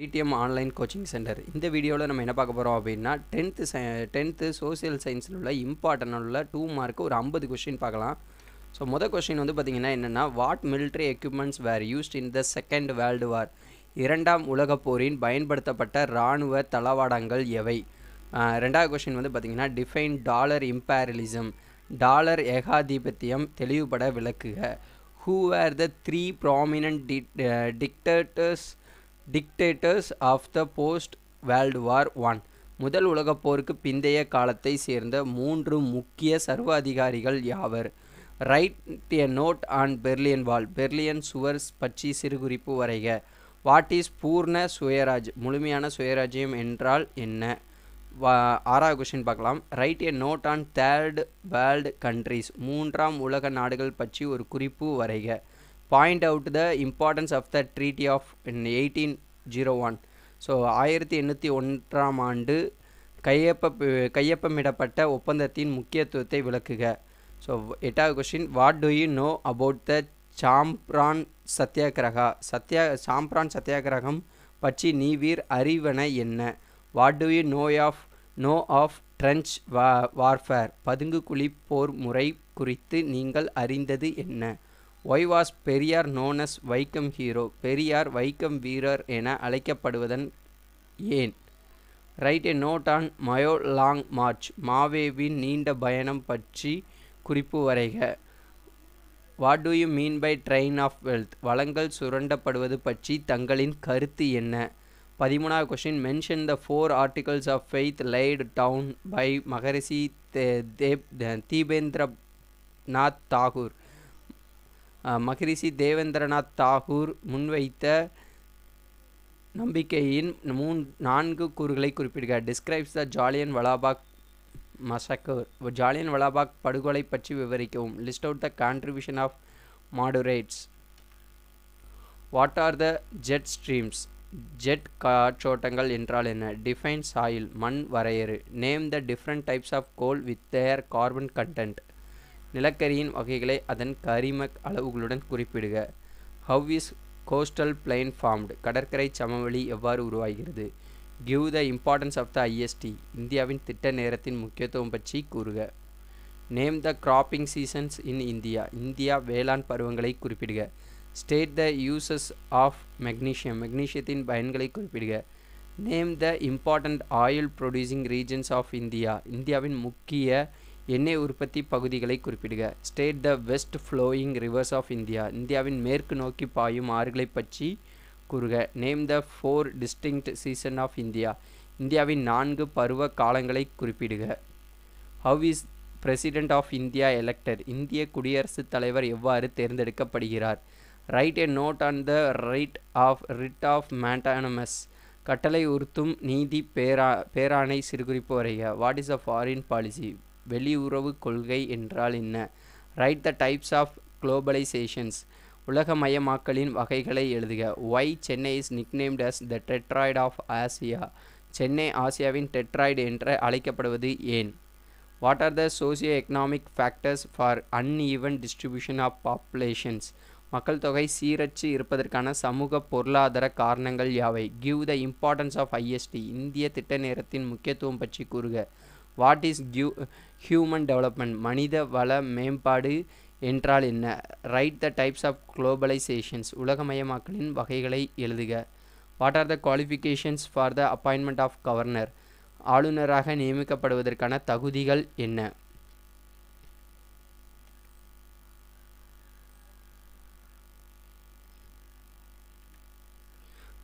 பிடிஎம் online coaching centre இந்த வீடியோவில் நம்ம என்ன பார்க்க போகிறோம் அப்படின்னா டென்த்து ச டென்த்து சோசியல் சயின்ஸில் உள்ள இம்பார்ட்டன் உள்ள டூ மார்க்கு ஒரு ஐம்பது கொஷின் பார்க்கலாம். ஸோ மொதல் கொஷின் வந்து பார்த்திங்கன்னா என்னென்னா what military equipments were used in the second world war இரண்டாம் உலகப் போரின் பயன்படுத்தப்பட்ட இராணுவ தளவாடங்கள் எவை? ரெண்டாவது கொஷின் வந்து பார்த்திங்கன்னா டிஃபைன் டாலர் இம்பேரலிசம் டாலர் ஏகாதிபத்தியம் தெளிவுபட விளக்குக. Who are the three prominent D dictators dictators of the post world war one முதல் உலகப் போருக்கு பிந்தைய காலத்தை சேர்ந்த மூன்று முக்கிய சர்வ அதிகாரிகள் யாவர்? Write a note on Berlin wall Berlin சுவர்ஸ் பற்றி சிறுகுறிப்பு வரைக. வாட் இஸ் பூர்ண சுயராஜ்? முழுமையான சுயராஜ்யம் என்றால் என்ன? வா ஆறாவது கொஷின் பார்க்கலாம். Write a note on third world countries மூன்றாம் உலக நாடுகள் பற்றி ஒரு குறிப்பு வரைக. Point out the importance of the treaty of eighteen zero one so ஆயிரத்தி எண்ணூற்றி ஒன்றாம் ஆண்டு கையொப்ப கையொப்பமிடப்பட்ட ஒப்பந்தத்தின் முக்கியத்துவத்தை விளக்குக. ஸோ எட்டாவது question what do you know about the Champaran Satyagraha? Sathya Champaran சத்தியாகிரகம் பற்றி நீவீர் அறிவன என்ன? What do you know of know of trench வா வார்ஃபேர் பதுங்கு குழி போர் முறை குறித்து நீங்கள் அறிந்தது என்ன? Why was Periyar known as Vaikom hero Periyar Vaikom வீரர் என அழைக்கப்படுவதன் ஏன்? Write a note on Mao long march மாவேவின் நீண்ட பயணம் பற்றி குறிப்பு வரைக. What do you mean by drain of wealth வளங்கள் சுரண்டப்படுவது பற்றி தங்களின் கருத்து என்ன? பதிமூணாவது question mention the four articles of faith laid down by Maharishi தே தேப் தீபேந்திரநாத் தாகூர் மகரிஷி தேவேந்திரநாத் தாகூர் முன்வைத்த நம்பிக்கையின் மூன் நான்கு கூறுகளை குறிப்பிடுக describes the Jallian Walabagh massacre Jallian வலாபாக் படுகொலை பற்றி விவரிக்கவும். List out the contribution of moderates what are the jet streams jet காற்றோட்டங்கள் என்றால் என்ன? டிஃபைன் சாயில் மண் வரையறு. Name the different types of coal with their carbon content நிலக்கரியின் வகைகளை அதன் கரிம அளவுகளுடன் குறிப்பிடுக. How is coastal plain formed கடற்கரை சமவெளி எவ்வாறு உருவாகிறது? Give the importance of the IST இந்தியாவின் திட்ட நேரத்தின் முக்கியத்துவம் பற்றி கூறுக. Name the cropping seasons in India India வேளாண் பருவங்களை குறிப்பிடுக. State the uses of magnesium மெக்னீஷியத்தின் பயன்களை குறிப்பிடுக. Name the important oil producing regions of India இந்தியாவின் முக்கிய எண்ணெய் உற்பத்தி பகுதிகளை குறிப்பிடுக. State the west flowing rivers of India இந்தியாவின் மேற்கு நோக்கி பாயும் ஆறுகளை பற்றி கூறுக. Name the four distinct season of India இந்தியாவின் நான்கு பருவ காலங்களை குறிப்பிடுக. How is president of India elected இந்திய குடியரசுத் தலைவர் எவ்வாறு தேர்ந்தெடுக்கப்படுகிறார்? Write a note on the right of writ of mandamus கட்டளை உறுத்தும் நீதி பேரா பேராணை சிறுகுறிப்பு வரைக. What is a foreign policy வெளியுறவு கொள்கை என்றால் என்ன? Write the types of globalisations உலகமயமாக்கலின் வகைகளை எழுதுக. Why Chennai is nicknamed as the Detroit of Asia Chennai ஆசியாவின் டெட்ராய்டு என்று அழைக்கப்படுவது ஏன்? What are the socio economic factors for uneven distribution of populations மக்கள் தொகை சீரற்று இருப்பதற்கான சமூக பொருளாதார காரணங்கள் யாவை? Give the importance of IST இந்திய திட்ட நேரத்தின் முக்கியத்துவம் பற்றி கூறுக. What is Q human development மனித வள மேம்பாடு என்றால் என்ன? Write the types of globalisations உலகமயமாக்கலின் வகைகளை எழுதுக. What are the qualifications for the appointment of governor ஆளுநராக நியமிக்கப்படுவதற்கான தகுதிகள் என்ன?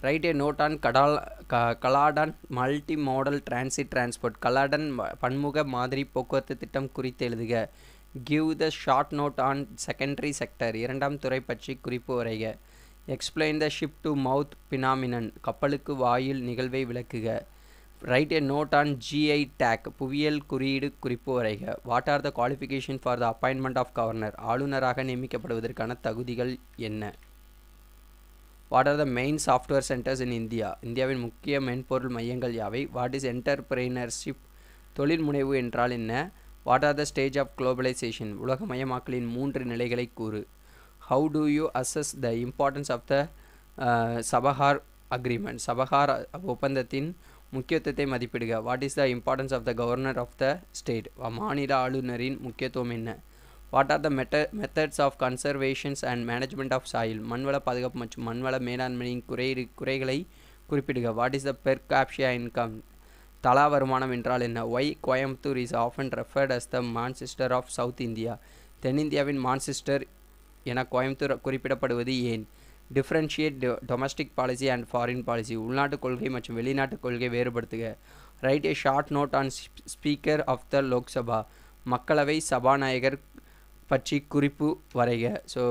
ரைட் ஏ நோட் ஆன் கடால் க Kaladan multi modal transit transport Kaladan பன்முக மாதிரி போக்குவரத்து திட்டம் குறித்து எழுதுக. Give the short note on secondary sector இரண்டாம் துறை பற்றி குறிப்பு வரைக. Explain the ship to mouth phenomenon கப்பலுக்கு வாயில் நிகழ்வை விளக்குக. Write a note on GI tag புவியியல் குறியீடு குறிப்பு வரைக. What are the qualification for the appointment of governor? ஆளுநராக நியமிக்கப்படுவதற்கான தகுதிகள் என்ன? What are the main software centres in India இந்தியாவின் முக்கிய மென்பொருள் மையங்கள் யாவை? வாட் இஸ் என்டர்பிரைனர்ஷிப் தொழில் முனைவு என்றால் என்ன? What are the stage of globalisation உலகமயமாக்கலின் மூன்று நிலைகளை கூறு. How do you assess the importance of the Chabahar agreement Chabahar ஒப்பந்தத்தின் முக்கியத்துவத்தை மதிப்பிடுக. What is the importance of the governor of the state மாநில ஆளுநரின் முக்கியத்துவம் என்ன? What are the met methods of conservations and management of soil மண்வள பாதுகாப்பு மற்றும் மண்வள மேலாண்மையின் குறை குறைகளை குறிப்பிடுக. What is the per capita income தலா வருமானம் என்றால் என்ன? Why Coimbatore is often referred as the Manchester of south India தென்னிந்தியாவின் மான்செஸ்டர் என கோயம்புத்தூர் குறிப்பிடப்படுவது ஏன்? Differentiate domestic policy and foreign policy உள்நாட்டு கொள்கை மற்றும் வெளிநாட்டு கொள்கை வேறுபடுத்துக. Write a short note on speaker of the Lok Sabha மக்களவை சபாநாயகர் பற்றி குறிப்பு வரைக. ஸோ